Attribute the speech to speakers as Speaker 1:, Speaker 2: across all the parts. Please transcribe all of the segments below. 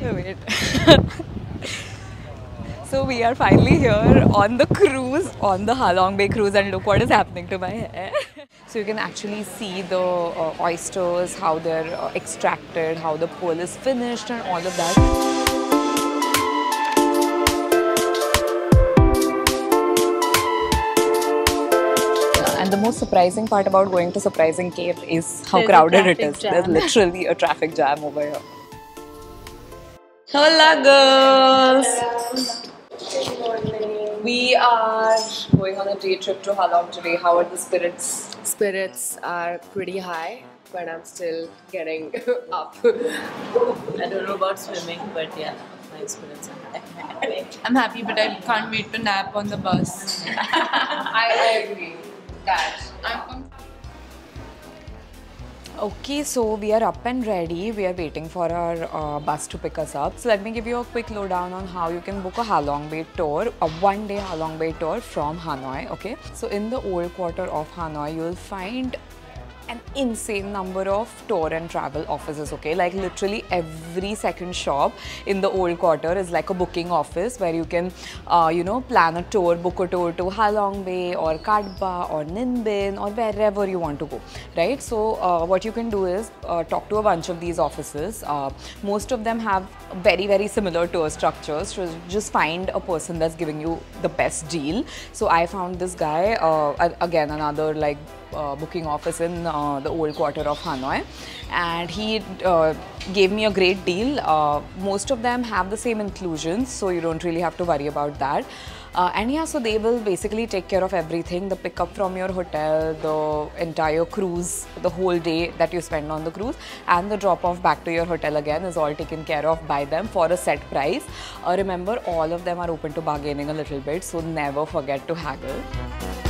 Speaker 1: Wait. so we are finally here on the cruise, on the Halong Bay cruise, and look what is happening to my hair. so you can actually see the uh, oysters, how they're uh, extracted, how the pearl is finished, and all of that. And the most surprising part about going to Surprising Cave is how
Speaker 2: There's
Speaker 1: crowded it
Speaker 2: is.
Speaker 1: is. There's literally a traffic jam over here. Hola, girls. Good morning. We are going on a day trip to Halong today. How are the spirits?
Speaker 3: spirits are pretty high, but I'm still getting up.
Speaker 2: I don't know about swimming, but yeah, my experience. I'm happy, but I can't wait to nap on the bus.
Speaker 3: I, I agree. That.
Speaker 1: Okay, so we are up and ready. We are waiting for our uh, bus to pick us up. So let me give you a quick lowdown on how you can book a Halong Bay tour, a one-day Halong Bay tour from Hanoi. Okay, so in the old quarter of Hanoi, you will find an insane number of tour and travel offices okay? Like literally every second shop in the old quarter is like a booking office where you can uh, you know plan a tour book a tour to halong bay or Cat Ba or Ninh Binh or wherever you want to go right? So uh, what you can do is uh, talk to a bunch of these offices. Uh, most of them have very very similar tour structures. So just find a person that's giving you the best deal. So i found this guy uh, again another like booking office in uh, the old quarter of Hanoi, and he uh, gave me a great deal. Uh, most of them have the same inclusions, so you don't really have to worry about that. Uh, and yeah, so they will basically take care of everything the pickup from your hotel, the entire cruise, the whole day that you spend on the cruise, and the drop off back to your hotel again is all taken care of by them for a set price. Uh, remember, all of them are open to bargaining a little bit, so never forget to haggle.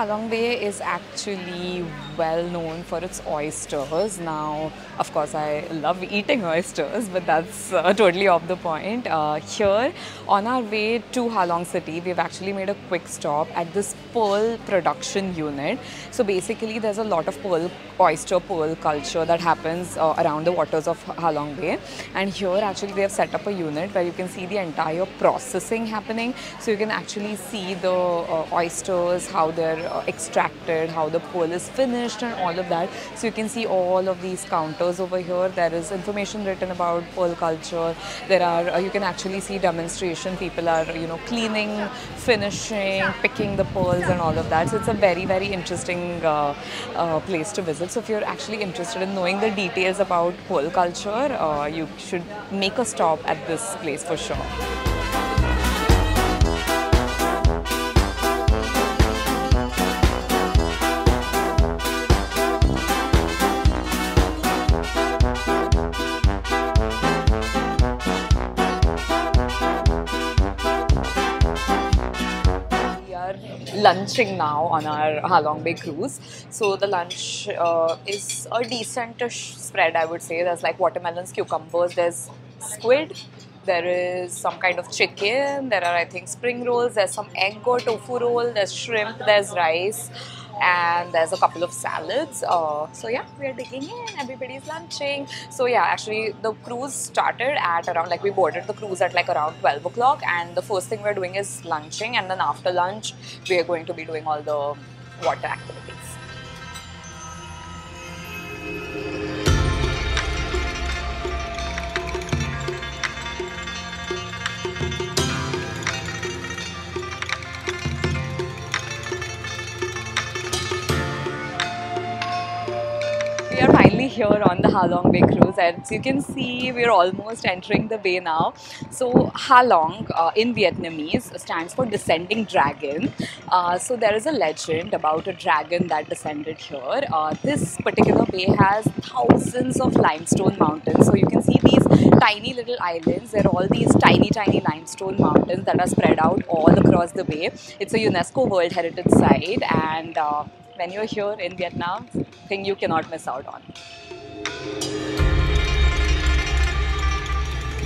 Speaker 1: Halong Bay is actually well known for its oysters. Now, of course, I love eating oysters, but that's uh, totally off the point. Uh, here, on our way to Halong City, we've actually made a quick stop at this pearl production unit. So basically, there's a lot of pearl, oyster pearl culture that happens uh, around the waters of Halong Bay. And here, actually, they have set up a unit where you can see the entire processing happening. So you can actually see the uh, oysters, how they're uh, extracted, how the pearl is finished, and all of that. So you can see all of these counters over here. There is information written about pearl culture. There are uh, you can actually see demonstration. People are you know cleaning, finishing, picking the pearls, and all of that. So it's a very very interesting uh, uh, place to visit. So if you're actually interested in knowing the details about pearl culture, uh, you should make a stop at this place for sure. Lunching now on our Halong Bay cruise. So the lunch uh, is a decentish spread, I would say. There's like watermelons, cucumbers, there's squid, there is some kind of chicken, there are I think spring rolls, there's some egg or tofu roll, there's shrimp, there's rice, and there's a couple of salads. Uh, so yeah, we are digging in. Everybody's lunching. So yeah, actually the cruise started at around like we boarded the cruise at like around 12 o'clock, and the first thing we're doing is lunching, and then after lunch we are going to be doing all the water activities. We are finally here on the Halong Bay cruise. As you can see, we're almost entering the bay now. So, Halong uh, in Vietnamese stands for descending dragon. Uh, so, there is a legend about a dragon that descended here. Uh, this particular bay has thousands of limestone mountains. So, you can see these tiny little islands. There are all these tiny, tiny limestone mountains that are spread out all across the bay. It's a UNESCO World Heritage Site, and uh, when you're here in Vietnam, thing you cannot miss out on.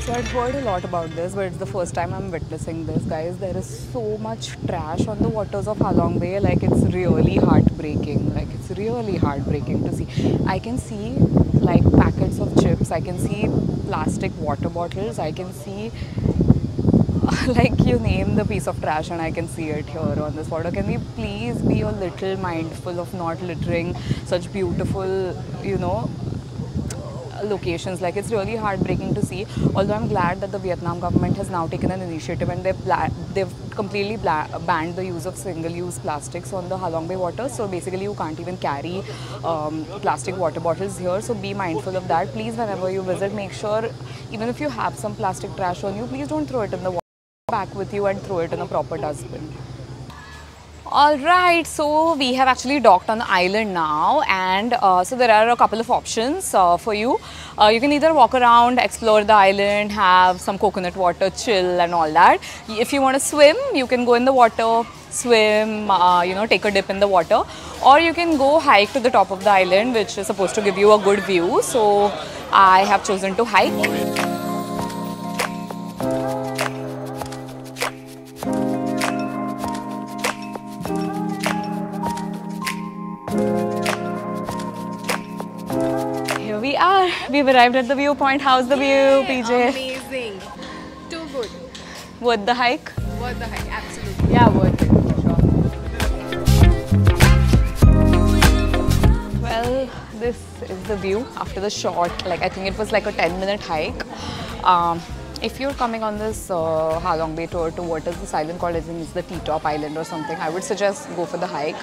Speaker 1: So I've heard a lot about this, but it's the first time I'm witnessing this, guys. There is so much trash on the waters of Halong Bay. Like it's really heartbreaking. Like it's really heartbreaking to see. I can see like packets of chips. I can see plastic water bottles. I can see like you name the piece of trash and I can see it here on this water. Can we please be a little mindful of not littering such beautiful, you know, locations? Like it's really heartbreaking to see. Although i'm glad that the vietnam government has now taken an initiative and they've, they've completely banned the use of single use plastics on the halong bay water. So basically you can't even carry um, plastic water bottles here. So be mindful of that. Please whenever you visit make sure even if you have some plastic trash on you please don't throw it in the water back with you and throw it in a proper dustbin all right, so we have actually docked on the island now, and uh, so there are a couple of options uh, for you. Uh, you can either walk around, explore the island, have some coconut water, chill, and all that. If you want to swim, you can go in the water, swim, uh, you know, take a dip in the water, or you can go hike to the top of the island, which is supposed to give you a good view. So I have chosen to hike. We've arrived at the viewpoint. How's the view, PJ?
Speaker 3: Amazing. Too good.
Speaker 1: Worth the hike?
Speaker 3: Worth the hike. Absolutely.
Speaker 1: Yeah, worth it for sure. Well, this is the view after the short, like I think it was like a 10 minute hike. Um, if you're coming on this uh, Halong Bay tour to what is this island called? It's the Titop Island or something. I would suggest go for the hike.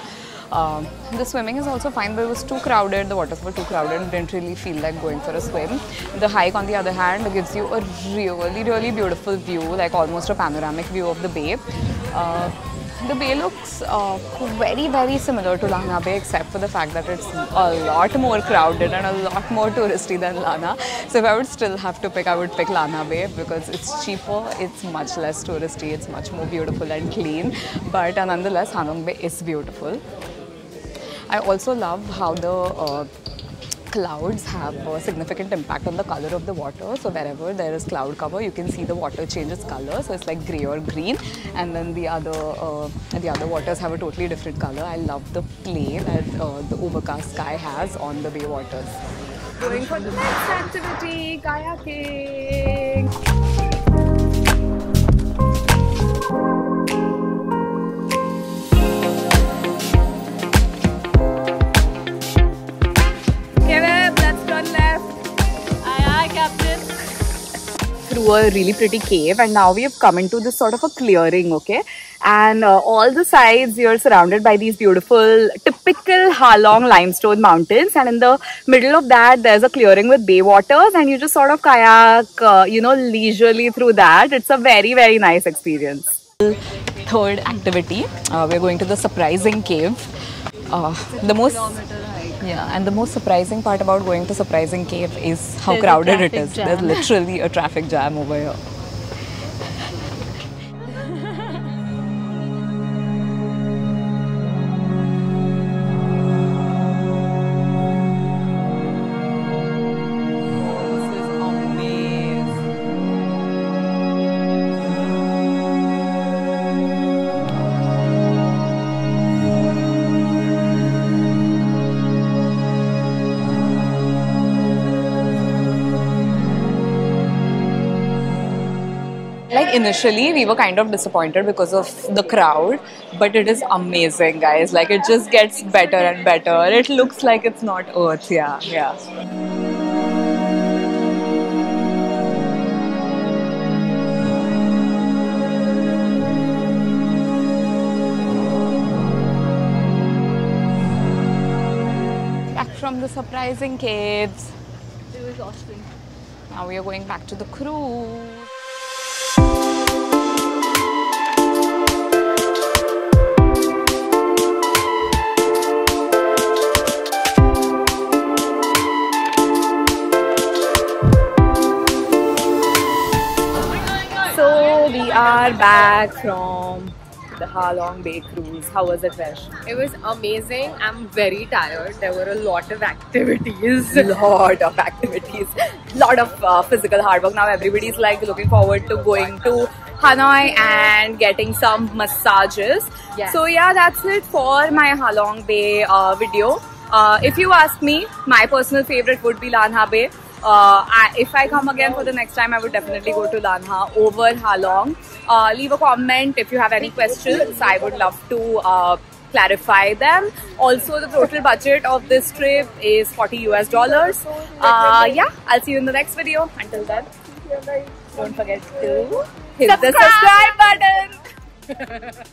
Speaker 1: Um, the swimming is also fine, but it was too crowded. The waters were too crowded. Didn't really feel like going for a swim. The hike, on the other hand, gives you a really, really beautiful view, like almost a panoramic view of the bay. Uh, the bay looks uh, very, very similar to Lan Ha Bay, except for the fact that it's a lot more crowded and a lot more touristy than Lan Ha. So if I would still have to pick, I would pick Lan Ha Bay because it's cheaper, it's much less touristy, it's much more beautiful and clean. But uh, nonetheless, Halong Bay is beautiful. I also love how the uh, clouds have a significant impact on the color of the water. So wherever there is cloud cover, you can see the water changes color. So it's like grey or green, and then the other uh, the other waters have a totally different color. I love the play that uh, the overcast sky has on the bay waters. Going for the next activity, kayaking. Through a really pretty cave and now we have come into this sort of a clearing okay? And uh, all the sides you're surrounded by these beautiful typical halong limestone mountains and in the middle of that there's a clearing with bay waters and you just sort of kayak uh, you know leisurely through that. It's a very very nice experience. Third activity uh, we're going to the surprising cave. Uh, the most yeah, and the most surprising part about going to Surprising Cave is how
Speaker 2: There's
Speaker 1: crowded it
Speaker 2: is.
Speaker 1: is. There's literally a traffic jam over here. Initially, we were kind of disappointed because of the crowd, but it is amazing, guys. Like it just gets better and better. It looks like it's not Earth, yeah, yeah. Back from the surprising caves.
Speaker 2: It was awesome.
Speaker 1: Now we are going back to the cruise. Back from the Ha Long Bay cruise. How was it, Vesh?
Speaker 3: It was amazing. I'm very tired. There were a lot of activities.
Speaker 1: A lot of activities, lot of uh, physical hard work. Now everybody's like looking forward to going to Hanoi and getting some massages.
Speaker 3: Yes.
Speaker 1: So yeah, that's it for my Halong Bay uh, video. Uh, if you ask me, my personal favorite would be Lan Ha Bay. Uh, I, if I come again for the next time, I would definitely go to Lan Ha over Halong. Uh, leave a comment if you have any questions. I would love to uh, clarify them. Also, the total budget of this trip is 40 US dollars. Uh, yeah, I'll see you in the next video. Until then, don't forget to hit the subscribe button.